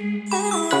Oh.